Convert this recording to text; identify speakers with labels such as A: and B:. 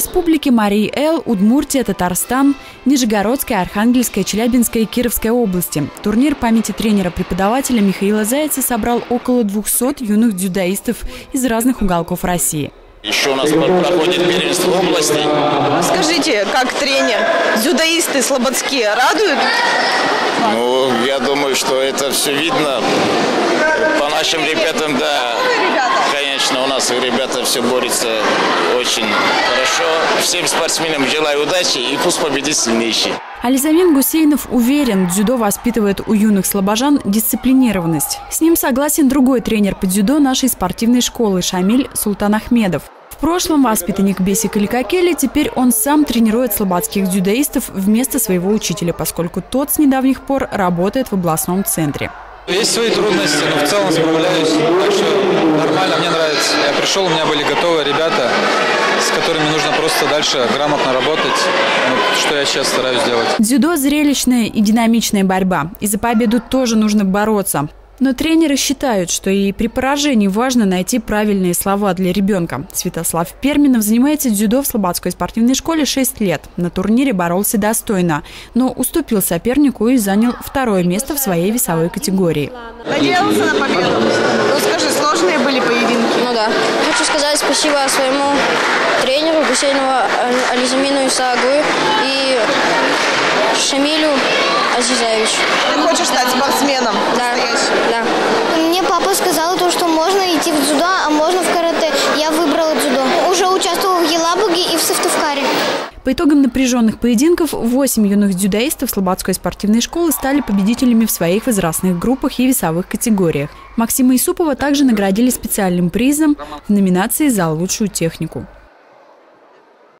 A: Республики Марии Эл, Удмуртия, Татарстан, Нижегородская, Архангельская, Челябинская и Кировская области. Турнир памяти тренера-преподавателя Михаила Зайца собрал около 200 юных дзюдоистов из разных уголков России.
B: Еще у нас проходит первенство области.
C: Скажите, как тренер, дзюдоисты слободские радуют?
B: Ну, я думаю, что это все видно. По нашим ребятам, да, конечно, у нас ребята все борются очень хорошо. Всем спортсменам желаю удачи и пусть победит сильнейший.
A: Ализамин Гусейнов уверен, дзюдо воспитывает у юных слабожан дисциплинированность. С ним согласен другой тренер по дзюдо нашей спортивной школы Шамиль Султан Ахмедов. В прошлом воспитанник Бесик Ликакели, теперь он сам тренирует слободских дзюдоистов вместо своего учителя, поскольку тот с недавних пор работает в областном центре.
D: Есть свои трудности, но в целом справляюсь. Так что нормально, мне нравится. Я пришел, у меня были готовые ребята, с которыми нужно просто дальше грамотно работать, вот, что я сейчас стараюсь делать.
A: Дзюдо – зрелищная и динамичная борьба. И за победу тоже нужно бороться. Но тренеры считают, что и при поражении важно найти правильные слова для ребенка. Святослав Перминов занимается дзюдо в Слободской спортивной школе 6 лет. На турнире боролся достойно, но уступил сопернику и занял второе место в своей весовой категории.
C: Надеялся на победу? Ну скажи, сложные были поединки?
E: Ну да. Хочу сказать спасибо своему тренеру Гусейнову Ализамину Исааглы и Шамилю Азизаевичу.
C: Ты хочешь стать спортсменом?
E: Да. Да.
F: Мне папа сказал, то, что можно идти в дзюдо, а можно в карате. Я выбрала дзюдо. Уже участвовала в Елабуге и в Сыктывкаре.
A: По итогам напряженных поединков, 8 юных дзюдоистов Слободской спортивной школы стали победителями в своих возрастных группах и весовых категориях. Максима Исупова также наградили специальным призом в номинации «За лучшую технику».